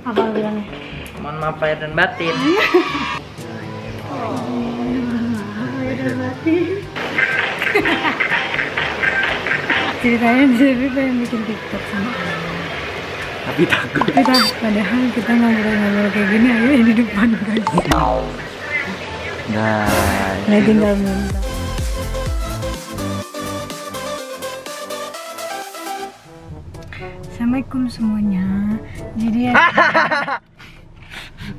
Apa bilangnya? Mohon maaf lahir dan batin. Udah mati. Ceritanya Devi pengen bikin TikTok sama Tapi takut. kita padahal kita ngobrol-ngobrol kayak gini ayo di depan guys Guys. Nah tinggal muntah Assalamualaikum semuanya Jadi ya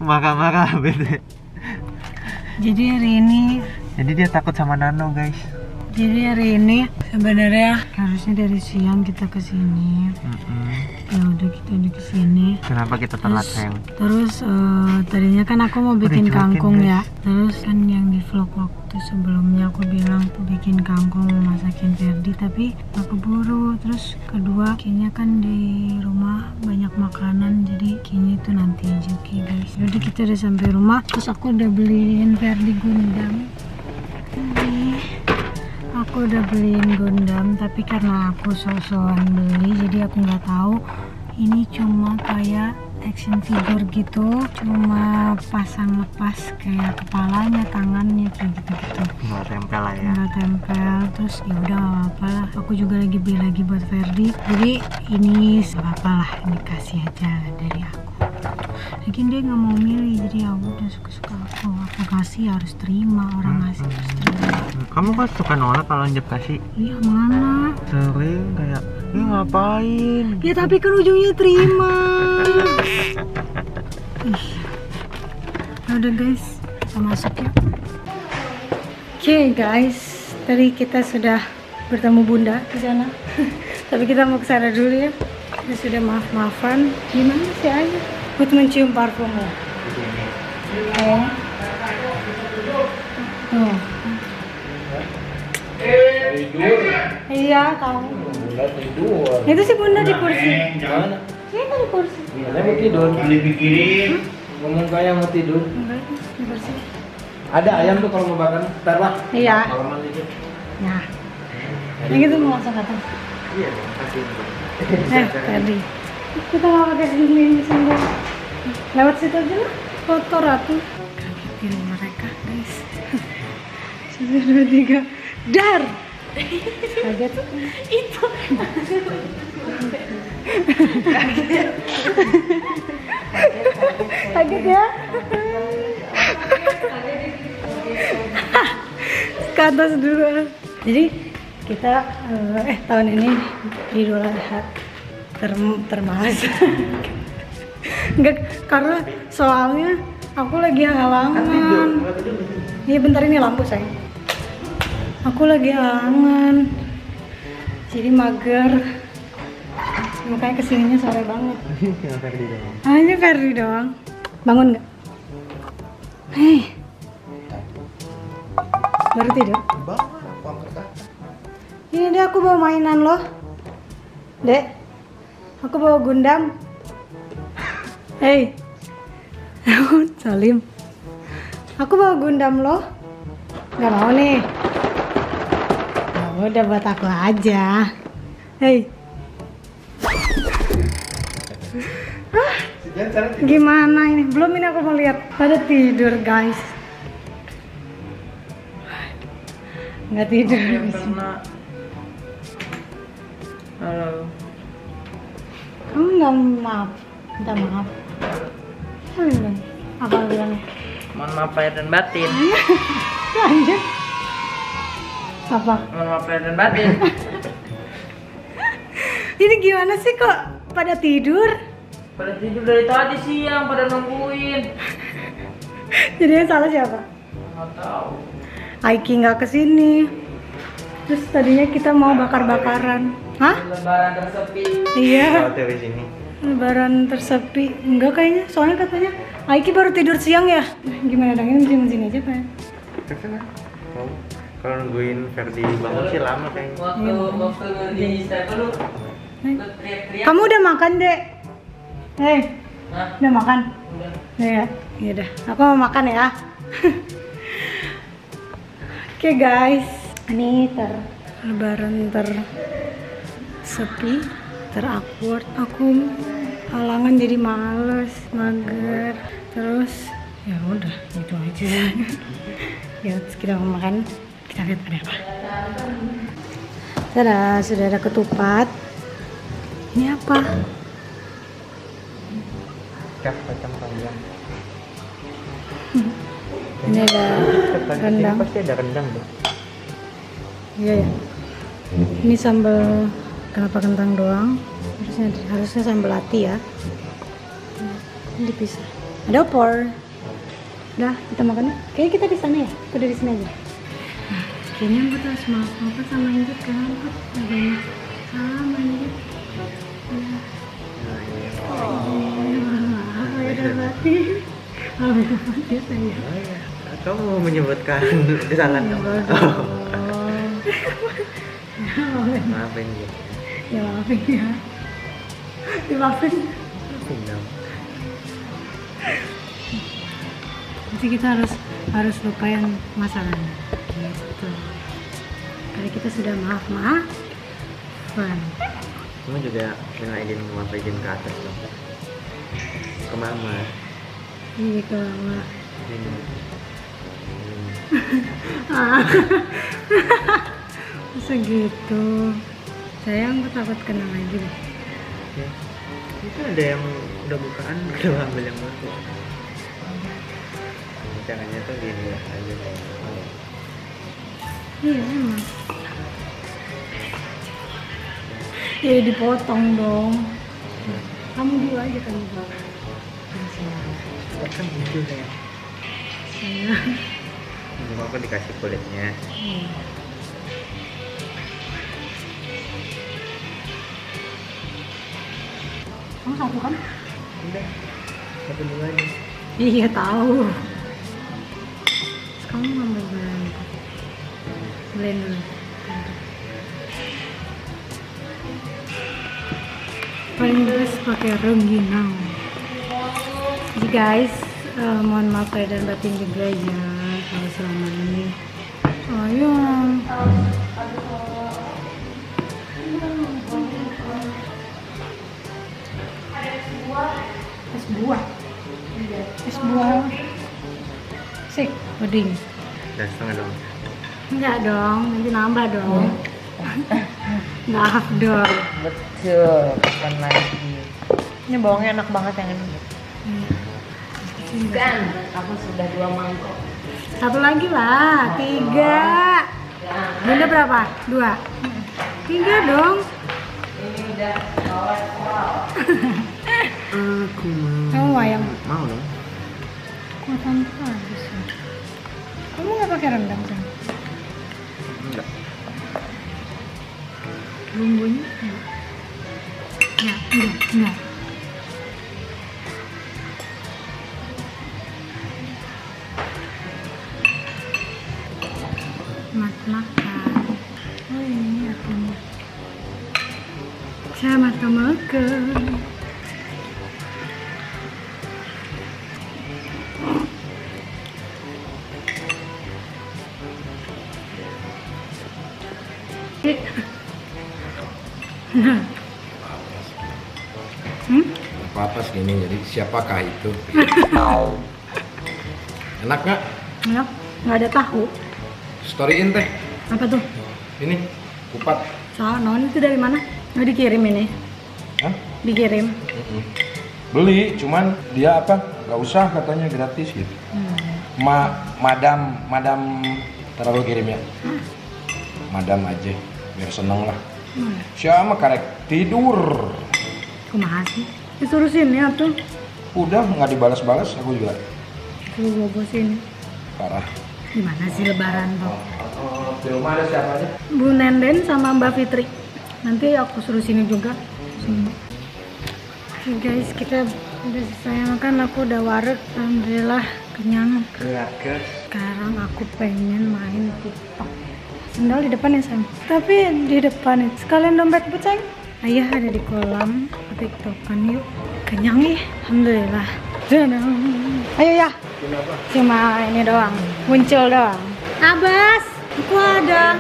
Marah-marah bete. Jadi hari ini Jadi dia takut sama Nano guys. Jadi hari ini sebenarnya harusnya dari siang kita ke sini. Ya udah kita udah ke sini. Kenapa kita telat Terus, sayang? terus eh, tadinya kan aku mau bikin kangkung guys. ya. Terus kan yang di vlog waktu sebelumnya aku bilang aku bikin kangkung mau masakin Ferdi tapi gak keburu. Terus kedua kayaknya kan di rumah banyak makanan jadi kayaknya itu nanti aja oke guys. Jadi kita udah sampai rumah terus aku udah beliin Ferdi Gundam. Ini aku udah beliin Gundam tapi karena aku so-soan beli jadi aku nggak tahu. Ini cuma kayak action figure gitu cuma pasang lepas kayak kepalanya tangannya kayak gitu-gitu. Nggak tempel lah ya. nggak tempel terus ya udah nggak apa-apa lah. Aku juga lagi beli lagi buat Ferdi. Jadi ini nggak apa-apa lah ini kasih aja dari aku. Lagian dia nggak mau milih jadi ya udah suka-suka aku. Aku kasih harus terima orang ngasih harus terima Kamu kan suka nolak kalau Anjep kasih iya mana sering kayak ini ngapain? Ya tapi kan ujungnya terima. Ya udah guys, kita masuk ya. Oke guys, tadi kita sudah bertemu bunda di sana. tapi kita mau ke sana dulu ya. Kita sudah maaf-maafan. Gimana sih aja? Buat mencium parfum lo. Oh. Iya, tahu. tidur. Itu sih bunda di kursi. Mana? Ini kan di kursi. Iya, mau tidur. dipikirin. Ngomong kayak mau tidur. Enggak, di kursi. Ada ayam tuh kalau mau makan. Ntar lah. Iya. Kalau mau dikit. Nah, yang itu mau langsung atas. Iya, kasih. Eh, tadi. Kita nggak pakai sini di sini. Lewat situ aja lah. Foto ratu. Kagetin mereka, guys. Satu, dua, tiga. Dar! Kaget. Itu. Kaget ya? Ke atas dulu. Jadi kita eh, eh tahun ini Idul Adha ter termas. Enggak karena soalnya aku lagi halangan. Iya bentar ini lampu sayang. Aku lagi halangan. Jadi mager. Makanya ke sininya sore banget. Ferdi dong. Ah, ini Ferdi doang. Bangun nggak? Hei. Baru tidur? Ini deh aku bawa mainan loh. Dek. Aku bawa Gundam. Hei. Salim. Aku bawa Gundam loh. Gak mau nih. Ya udah buat aku aja. Hei. Gimana ini? Belum ini aku mau lihat. Pada tidur guys. Nggak tidur. Yang pernah. Halo. Kamu nggak maaf, minta maaf. Apa bilang? Apa bilangnya? Mohon maaf lahir dan batin. Lanjut. Apa? Lahir dan batin. Ini gimana sih kok pada tidur? Pada tidur dari tadi siang pada nungguin. Jadi yang salah siapa? Nggak tahu. Aiki nggak ke sini. Terus tadinya kita mau bakar-bakaran. Hah? Lebaran tersepi. Iya. dari sini. Lebaran tersepi. Enggak kayaknya. Soalnya katanya Aiki baru tidur siang ya. Gimana dong? Ini mesti sini aja kan? Kalau nungguin Ferdi bangun sih lama kayaknya. Waktu- waktu di step lu. Kamu udah makan, Dek? Hei, udah makan? Udah. Ya, ya udah. Aku mau makan ya. Oke guys, ini ter lebaran ter sepi, ter awkward. Aku halangan jadi males mager terus ya udah gitu aja ya terus kita mau makan kita lihat ada apa. Tada, sudah ada ketupat. Ini apa? Kacang panjang. ini ada rendang. pasti ada rendang deh. iya ya ini sambal kelapa kentang doang. Harusnya harusnya sambal ati ya. Ini dipisah. Ada opor. Udah kita makan kayaknya kita di sana ya. Kita dari sini aja kayaknya gue harus maaf apa sama Inggit kan. Inggit ada banyak sama Inggit ya maaf ya udah mati maaf ya mati saya Kamu mau menyebutkan kesalahan kamu? Oh, dong. maafin gitu. ya maafin ya dimaafin Maafin dong. Jadi kita harus harus lupain masalahnya gitu karena kita sudah maaf maaf Kamu juga minta izin maaf izin ke atas dong. Ke mama. iya ke mama. Hmm. ah. masa gitu sayang gue takut kena lagi deh Ya. Itu ada yang udah bukaan, udah ambil yang baru. Caranya tuh gini aja. Iya emang ya dipotong dong kamu dulu aja kan Kan gitu ya. sayang Cuma aku dikasih kulitnya. Iya. Kamu satu kan? Udah. Satu dulu aja. Iya tahu. Kamu blend dulu. Paling best pakai rengginang. Jadi guys, eh, mohon maaf lahir dan batin juga ya kalau selama ini. Ayo. Es buah. Es buah. Sik, puding. Udah setengah dong. Enggak dong, nanti nambah dong. Maaf dong. Betul, kapan lagi? Ini bawangnya enak banget yang ini. Kan, aku sudah dua mangkok. Satu lagi lah, tiga. Bunda berapa? Dua. Tiga dong. Aku mau. Kamu mau ayam? Mau dong. Habis ya? Kamu nggak pakai rendang kan? Enggak. Bumbunya? Enggak. Ya, enggak, Hmm? apa-apa segini jadi siapakah itu enak nggak Enak, nggak ada tahu. storyin teh Apa tuh? ini kupat Soal non itu dari mana? Oh dikirim ini. Hah? Dikirim. Mm-mm. beli cuman dia apa nggak usah katanya gratis gitu ma madam madam terlalu kirim ya madam aja biar seneng lah Hmm. siapa karek tidur Kumaha sih? Disuruh sini tuh. udah nggak dibalas-balas aku juga Suruh bobo sini. parah Gimana sih lebaran tuh? oh, di rumah ada siapa aja Bu Nenden sama Mbak Fitri. Nanti aku suruh sini juga. Sini. Oke guys, kita udah selesai makan. Aku udah wareg. Alhamdulillah kenyang. Sekarang aku pengen main TikTok. Sendal di depan ya sayang. Tapi di depan itu sekalian dompet sayang. Ayah ada di kolam. TikTokan yuk. Kenyang nih. Alhamdulillah. Dadah. Ayo ya. Cuma ini doang. Muncul doang. Abas, aku ada.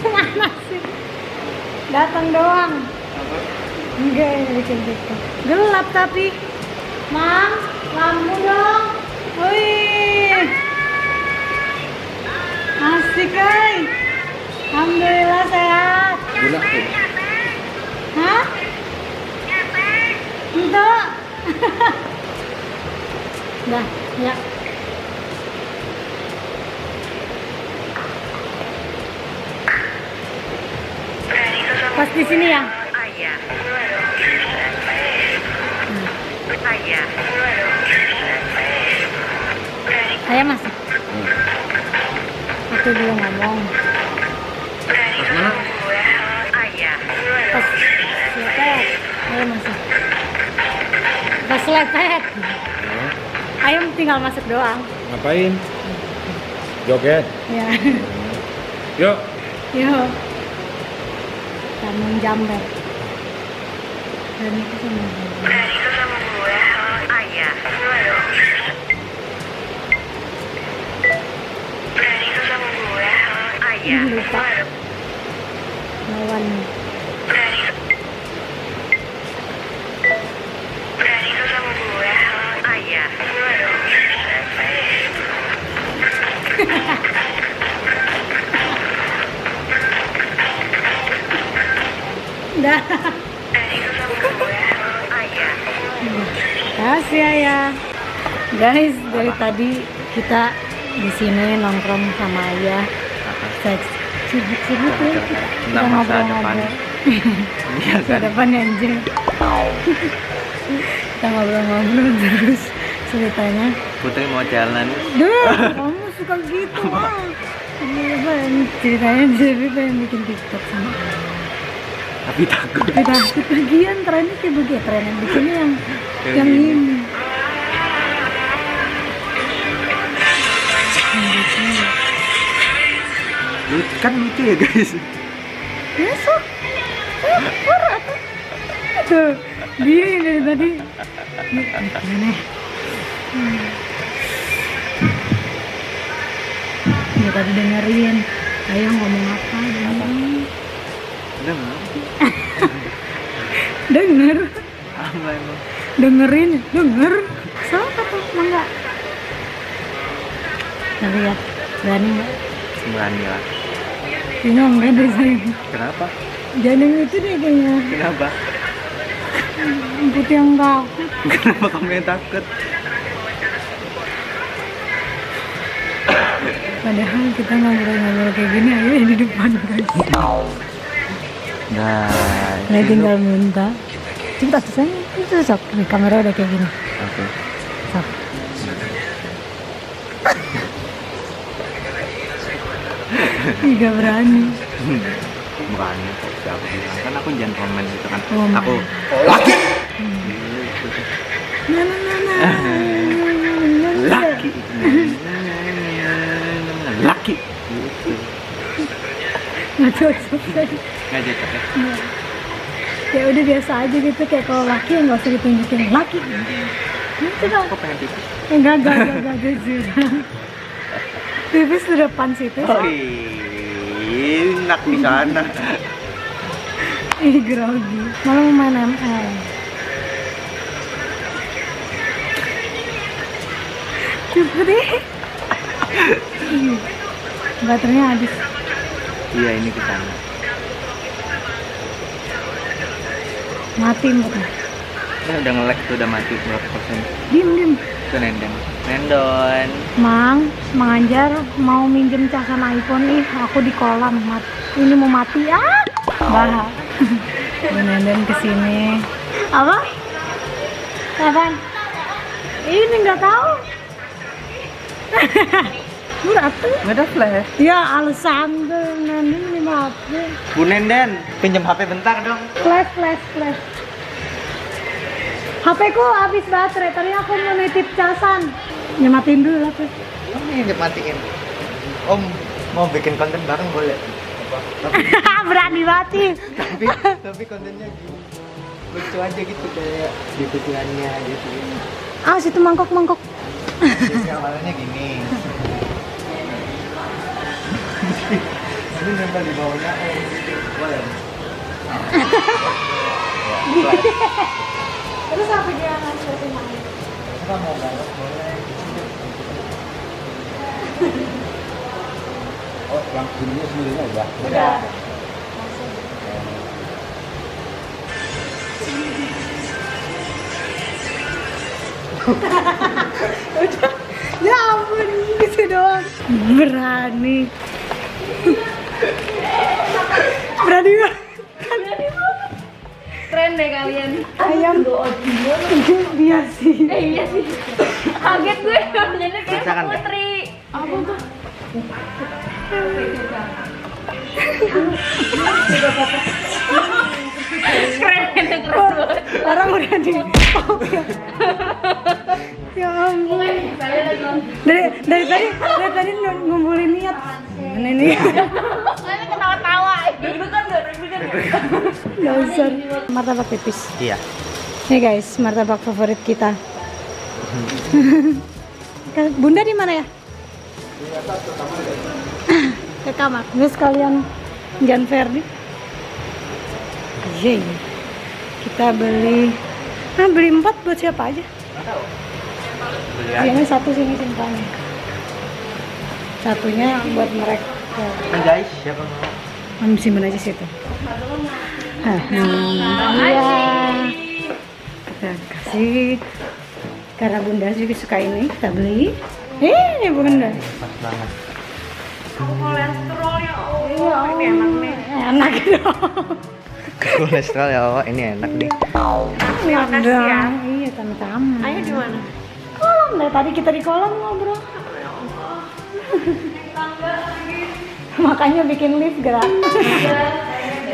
Ke mana sih? Datang doang. Enggak, yang bikin TikTok. Gelap tapi. Mam, lampu dong. Wih. Asik, guys. Alhamdulillah sehat. Gula tuh. Hah? Enggak. Dah, ya. Pas di sini ya. Saya masuk. Aku dulu ngomong. Pas mana? Pas lepet. Ayo masuk. Pas lepet. Ayo tinggal masuk doang. Ngapain? Joget. Ya. Yuk. Yuk. Kamu jamret. Dan itu sama Ih, lupa. Lawan. Dah. Kasih ayah. Guys, dari tadi kita di sini nongkrong sama ayah. Seks. Sibuk-sibuk ya kita. Ngobrol-ngobrol. Iya kan? depan anjir. Kita ngobrol-ngobrol terus ceritanya. Putri mau jalan. Duh, kamu suka gitu ah. Apa, ceritanya Dewi pengen bikin TikTok sama Tapi takut. Tapi takut bagian trennya kayak begitu tren yang bikinnya yang yang ini. Lu- Kan lucu ya guys. Besok. Eh, tuh. Tuh, dia yang dari tadi. Nih, Gimana? Hmm. Tadi dengerin. Ayo ngomong apa? Dengerin. Nggak? Denger. Emang? Dengerin. Denger. Salah kata? Tapi ya, berani nggak? Berani lah. Enggak deh saya. Kenapa? Jangan itu deh kayaknya. Kenapa? Putih yang takut. Kenapa kamu yang takut? Padahal kita ngobrol-ngobrol kayak gini aja di depan guys. Nah, Nah tinggal minta. Tuh saya itu sok kamera udah kayak gini. Oke. Sok. Ih, gak berani. Berani kok siapa bilang kan aku jangan komen gitu kan. Oh, aku my. Nah, nah, nah, nah. laki laki gitu Nggak cocok nggak cocok ya Ya udah biasa aja gitu kayak kalau laki ya nggak usah ditunjukin laki. Gitu dong. aku pengen pipis Enggak, enggak, enggak, enggak, enggak, enggak. Pipis di depan situ. oh enak di sana Ih, grogi. Malah mau main ML. Cepet deh. Baterainya habis. iya ini ke sana Mati moodnya. ya udah ngelek tuh udah mati berapa persen Diem, diem. itu nendang nendon Mang, Mang Anjar mau minjem cas sama iPhone ih, aku di kolam. Mat ini mau mati ah. Bah. Nenden ke sini. Apa? Apaan? Ini nggak tahu. Murah tuh. nggak ada flash Ya alasan tuh Nenden lima HP. bu nenden pinjam hp bentar dong Flash, flash, flash. HP ku habis baterai, tadi aku mau nitip casan. Nyematin dulu lah, Flash. ini dimatiin om mau bikin konten bareng boleh Berani mati. tapi tapi kontennya gini lucu aja gitu kayak di pikirannya gitu Ah, situ mangkok-mangkok. jadi awalnya gini ini nempel di bawahnya gitu boleh ya Terus apa dia ngasih? Apa mau balok boleh. Oh, yang ininya sendirinya udah. Udah. Udah. Ya ampun, gitu doang. Berani. Berani banget. Keren deh kalian. Ayam biasa sih. Eh iya sih. Kaget gue jadi kayak putri. Apa tuh? keren itu keren banget. Orang udah di. Ya ampun. Dari dari tadi dari tadi ng- ngumpulin niat. Mana nih? Saya ketawa-tawa. Deg-degan gak? Deg-degan gak? Dasar martabak tipis. Iya. Nih guys, martabak favorit kita. Bunda di mana ya? Ke kamar. Terus kalian Jan Ferdi. Iya, iya. Kita beli Nah, beli empat buat siapa aja? Aja. Ini satu sini simpannya. Satunya buat mereka. Nah, guys, siapa mau? Simpan aja situ. Hah, iya. Kita kasih. Karena bunda juga suka ini, kita beli. Eh, ini bunda. Pas banget. Kolesterol ya Allah. Iya, Ini enak nih. Enak dong. Kolesterol ya, Allah. Ini enak nih. Ini Makasih ya. dong. Iya, tamu-tamu. Ayo di mana? Kolam dari tadi kita di kolam ngobrol. Makanya bikin lift gerak.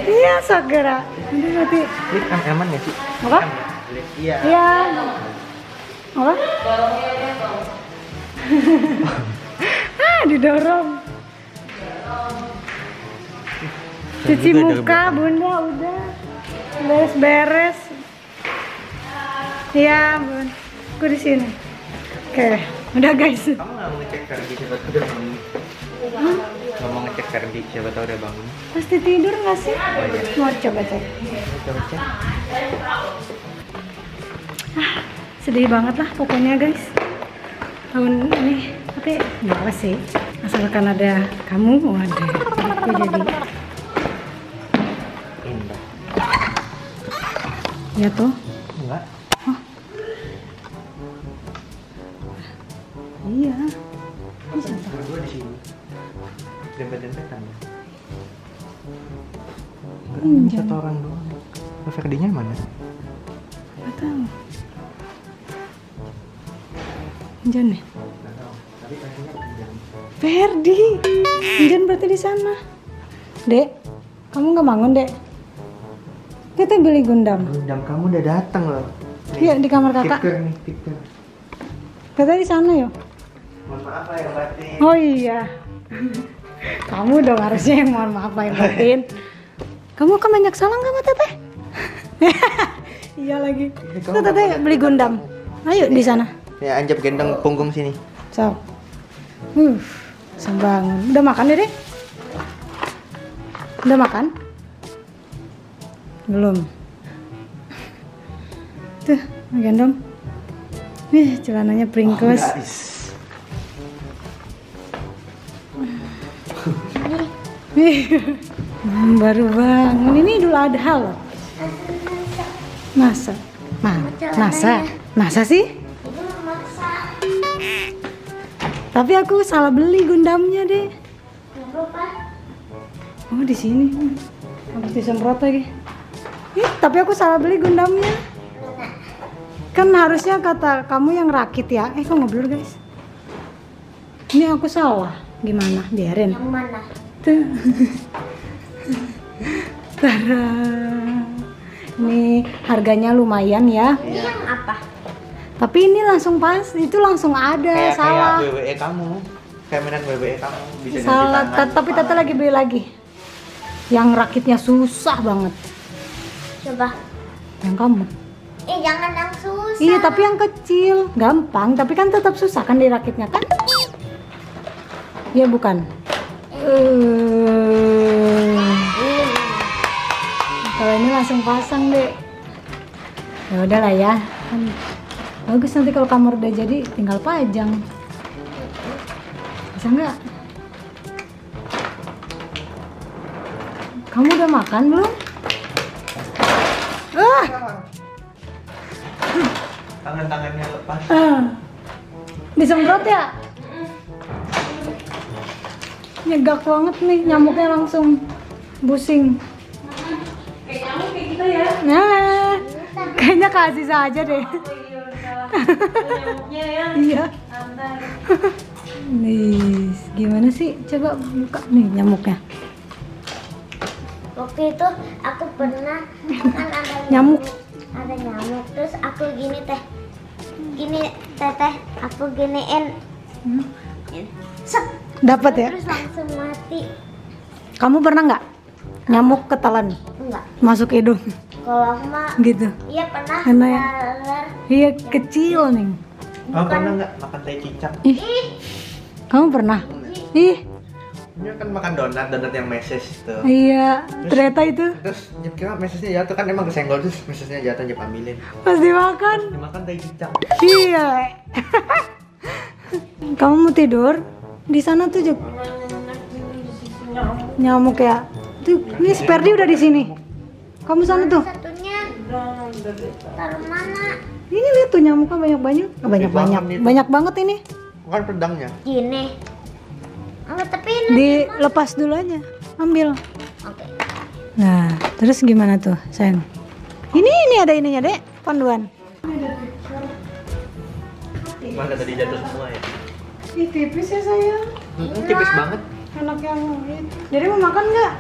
Iya, sok gerak. Aduh, mati. Ini kan aman ya sih? Apa? Iya. Iya. Apa? ah, didorong. Cuci muka, Bunda, udah. Beres-beres. Iya, Bun. Aku di sini. Oke, udah guys. Kamu nggak mau ngecek Ferdi siapa tahu udah bangun? Nggak mau ngecek Ferdi siapa tahu udah bangun? Pasti tidur nggak sih? Mau coba cek. Coba cek. Sedih banget lah pokoknya guys. Tahun ini tapi nggak apa sih. Asalkan ada kamu, waduh. Aku jadi Indah. ya tuh. Enggak. Iya. Berdua di sini. Dempet-dempetan. Enggak, Hmm, satu orang doang. Ferdinya mana? Gak tahu. Jan panjang. Ferdi. Jan berarti di sana. Dek, kamu nggak bangun dek? Kita beli gundam. Gundam kamu udah datang loh. Iya di kamar kakak. Tiker nih, tiker. Kita di sana yuk. Mohon maaf ya batin. Oh iya. Kamu dong harusnya yang mohon maaf Pak Batin. Kamu kan banyak salah nggak sama Teteh? iya lagi. Tuh Teteh beli gundam. Ayo di sana. Ya anjap gendong punggung sini. So. Uh, sembangun. Udah makan deh, Dek? Udah makan? Belum. Tuh, gendong. Ih, celananya pringles. Guys. Hmm, baru bangun. Ini Idul Adha loh. Masa? Ma masa? Masa sih? Tapi aku salah beli gundamnya deh. Oh di sini. Habis disemprot lagi. Ih, tapi aku salah beli gundamnya. Kan harusnya kata kamu yang rakit ya. Eh kok ngeblur guys? Ini aku salah. Gimana? Biarin. Yang mana? Tuh. Tada. Ini harganya lumayan ya. Ini yang apa? Tapi ini langsung pas, itu langsung ada Kayak salah. kayak WWE kamu. Kayak mainan WWE kamu bisa ganti Salah, tangan. Ta- tapi tata lagi beli lagi. Yang rakitnya susah banget. Coba. Yang kamu. Eh jangan yang susah. Iya, tapi yang kecil, gampang, tapi kan tetap susah kan di rakitnya kan? Iya bukan. Eh, Kalau ini langsung pasang deh. Ya udahlah ya. Kan bagus nanti kalau kamar udah jadi tinggal pajang. Bisa nggak? Kamu udah makan belum? Ah, Tangan-tangannya lepas. ah. Disemprot ya? Nyegak banget nih, nyamuknya langsung busing. Nah, kayaknya kasih saja deh. Iya. Nih, gimana sih? Coba buka nih nyamuknya. Waktu itu aku pernah kan ada Nyamuk. ada nyamuk. Terus aku gini teh. Gini teteh aku giniin. Hmm. Dapat ya? terus langsung mati. Kamu pernah nggak? Nyamuk ketelan? Enggak masuk hidung kalau aku mah gitu? iya pernah Pernah ya? Iya kecil nih. Oh, pernah nggak makan tai cicak? Ih, kamu pernah? Ih, Dia kan makan donat, donat yang meses tuh. iya. Ternyata itu Terus kira mesesnya jatuh kan emang kesenggol terus mesesnya jatuh dia ambilin. pas dimakan. Dimakan tai cicak. Iya. Kamu mau tidur? Di sana tuh Juk. nyamuk ya. Tuh, ini Sperdi udah di sini. Kamu sana tuh. satunya taruh mana Ini lihat tuh nyamuknya banyak banyak. banyak banyak. banget itu. Banyak banget ini. Bukan pedangnya. gini enggak tapi ini Dilepas dulu aja. Ambil. oke Nah, terus gimana tuh, Sen? Ini ini ada ininya, Dek. Panduan. Mana tadi jatuh semua ya? Ih, tipis ya, sayang. Hmm, tipis banget. Enak yang itu. Jadi mau makan nggak?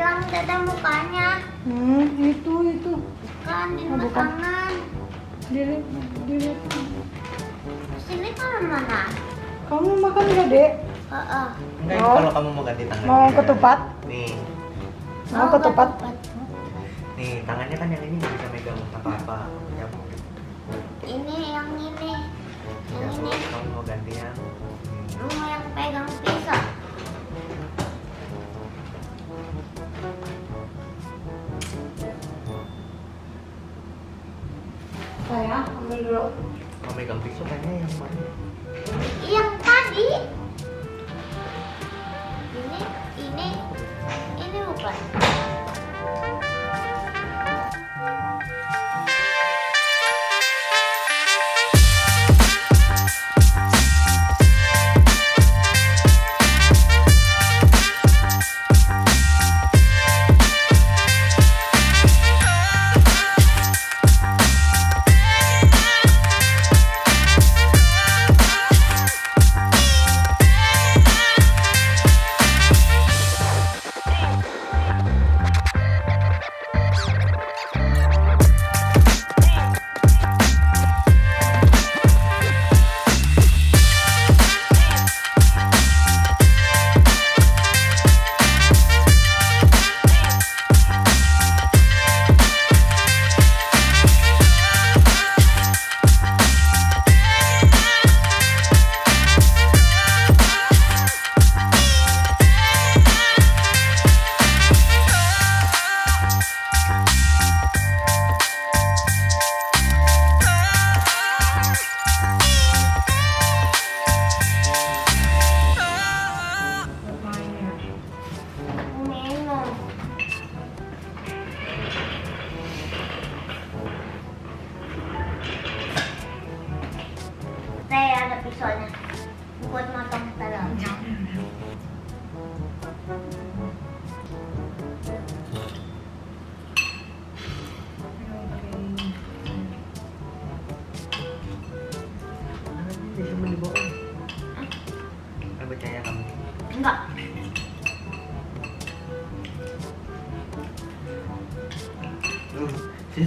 Enggak teteh mukanya Hmm, itu itu. kan di Oh, tangan Dilihat, dilihat. sini kan mana Kamu makan nggak, Dek? Heeh. Enggak, Oh. kalau kamu mau ganti tangan. Mau ketupat? Nih, Mau Oh, ketupat? nih tangannya kan yang ini nggak bisa megang apa-apa. Ya, ini yang ini ya, yang ini kamu mau ganti yang mau yang pegang pisau Saya ambil dulu. mau megang pisau kayaknya yang mana? yang tadi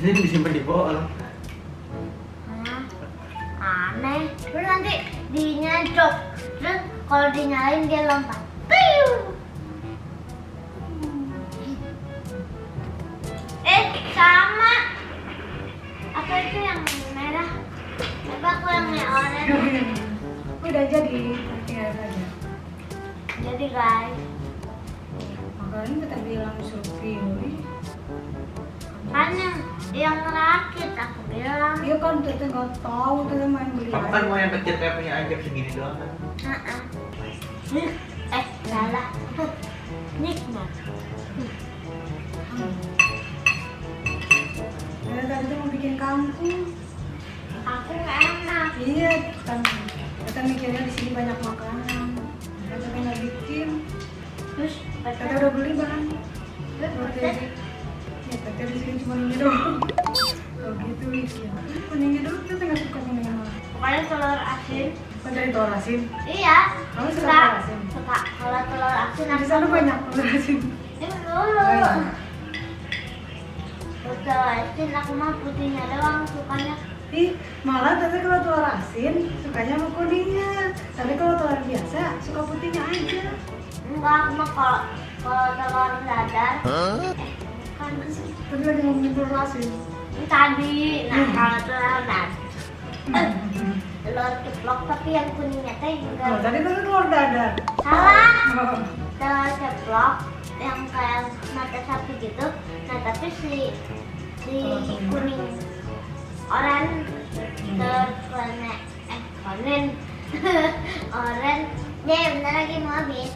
sini disimpan di bawah. Hah? aneh terus nanti dinyedok terus kalau dinyalain dia lompat Piu! eh sama apa itu yang merah apa aku yang yang oranye Udah jadi, tinggal saja. jadi guys Makanya kita bilang suruh pilih. Kan yang, yang ngerakit aku bilang. Iya kan teteh nggak tahu teteh main beli Kamu kan mau yang kecil kayak punya Ajab segini doang kan? Heeh. Nih, eh salah. Nikmat. Ya tadi tuh mau bikin kampung. Aku nggak enak. Iya, kan kita mikirnya di sini banyak makanan. Kita nggak bikin. Terus Kita udah beli bahan. Cuma ini doang. Oh gitu mikir. Kuningnya dulu teteh nggak suka malah. pokoknya telur asin. Kan dari telur asin. Iya. Kamu suka telur asin? Suka. Kalau telur asin Di sana banyak telur asin. Ini dulu. Telur asin aku mah putihnya doang sukanya. Ih, malah teteh kalau telur asin sukanya sama kuningnya. Tapi kalau telur biasa suka putihnya aja. Enggak, aku mah kalau kalau telur dadar. Eh, kan Tadi lagi ngomongin telur asin. ini tadi. Nah kalau telur dadar. Eh, telur ceplok tapi yang kuningnya teh Oh, enggak. tadi kan telur dadar. Salah. Oh. telur ceplok yang kayak mata sapi gitu nah tapi si si kuning oren telur konen eh konen oren deh bentar lagi mau habis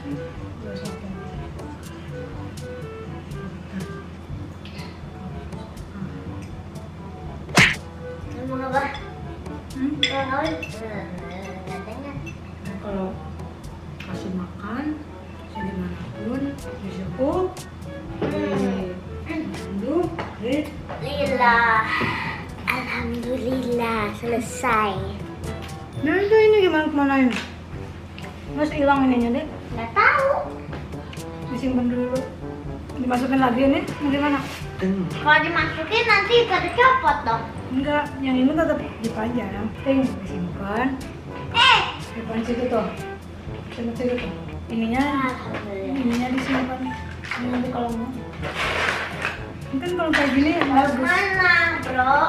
kalau kasih makan di cukup Alhamdulillah. Alhamdulillah selesai. Nah itu ini gimana ke mana ini? Mas hilang ininya deh nggak tahu. Disimpan dulu. Dimasukin lagi ini mau gimana? Kalau dimasukin nanti pada copot dong enggak yang ini tetap dipajang. Ting disimpan. Eh! Simpan situ tuh. Simpan situ tuh. Ininya ininya disimpan. Ini nanti kalau mau. Kan kalau kayak gini bagus. mana bro?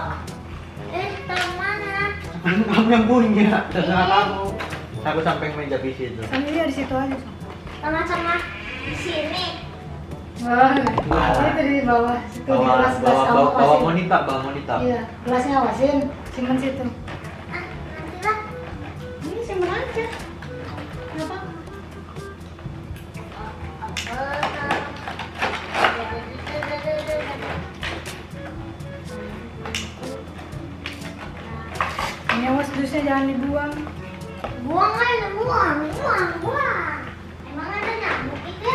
Eh mana? Kamu yang punya, terserah kamu. Aku sampai meja PC itu. kan iya di situ aja sama-sama. Di sini Wah, ini tadi di bawah situ di Bawa gelas gelas bawa kamu bawa, bawa awasin. monita, bawa monita. Iya, gelasnya awasin, simpan situ. ah nanti lah Ini simpan aja. Kenapa? Ini awas dusnya jangan dibuang. buang aja buang buang buang emang ada nyamuk itu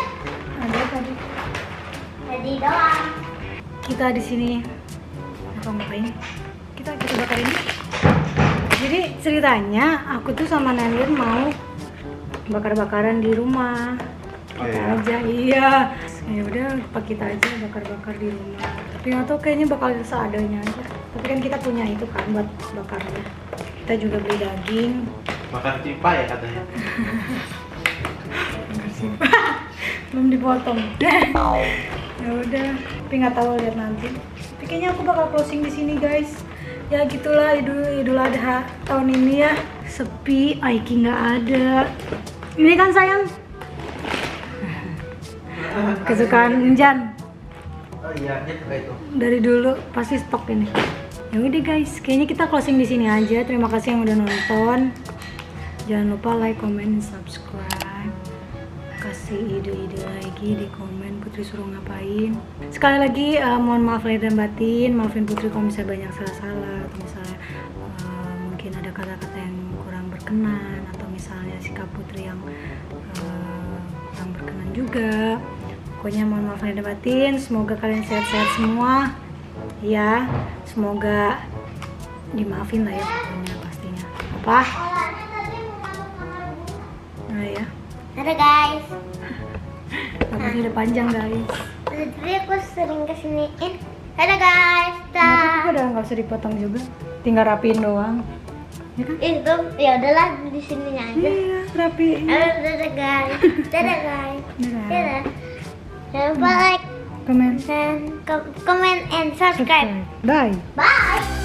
Ada tadi. Jadi doang Kita di sini apa ngapain? Kita kita bakar ini. Jadi ceritanya aku tuh sama Nelin mau bakar-bakaran di rumah. Oh, Kita iya? aja iya. Ya udah apa kita aja bakar-bakar di rumah. Tapi nggak tahu kayaknya bakal seadanya aja. Tapi kan kita punya itu kan buat bakarnya. Kita juga beli daging. Makan cipa ya katanya. belum dipotong ya udah tapi nggak tahu lihat nanti. Tapi kayaknya aku bakal closing di sini guys. Ya gitulah idul idul adha tahun ini ya. Sepi Aiki nggak ada. Ini kan sayang? Kesukaan Injan Oh iya, ini suka itu. dari dulu pasti stok ini. Ya udah guys. Kayaknya kita closing di sini aja. Terima kasih yang udah nonton. Jangan lupa like comment subscribe kasih ide-ide lagi di komen Putri suruh ngapain? Sekali lagi eh, mohon maaf lahir dan batin. Maafin Putri kalau misalnya banyak salah-salah atau misalnya eh, mungkin ada kata-kata yang kurang berkenan atau misalnya sikap Putri yang eh, kurang berkenan juga. Pokoknya mohon maaf lahir dan batin. Semoga kalian sehat-sehat semua ya. Semoga dimaafin lah ya pokoknya pastinya. Apa? Nah ya Dadah guys. rambutnya udah panjang guys Tadi aku sering kesiniin. Dadah guys. Dah. udah nggak usah dipotong juga tinggal rapiin doang ya kan Itu ya udahlah di sininya aja. iya rapiin Halo, dadah guys. Dadah guys. Dadah. Dadah. Jangan lupa like dan kom- comment and subscribe. bye Bye.